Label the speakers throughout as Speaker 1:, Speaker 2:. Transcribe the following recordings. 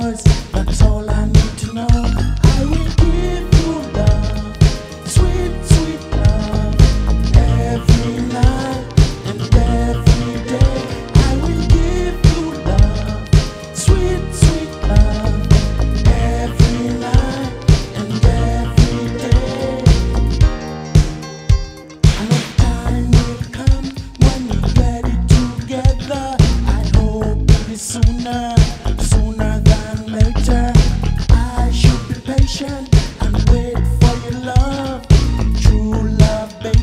Speaker 1: That's all I need to know. I will give you love, sweet, sweet love. Every night and every day, I will give you love, sweet, sweet love. Every night and every day. Time will come when we're ready together. I hope it is sooner.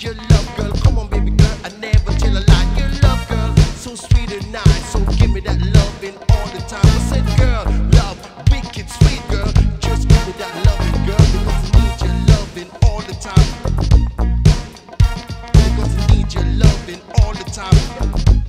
Speaker 2: Your love, girl. Come on, baby girl, I never tell a lie. Your love, girl,
Speaker 1: so
Speaker 2: sweet and nice. So give me that loving all the time. I said, girl, love, wicked sweet, girl. Just give me that loving, girl, because I need your loving all the time. Because I need your loving all the time.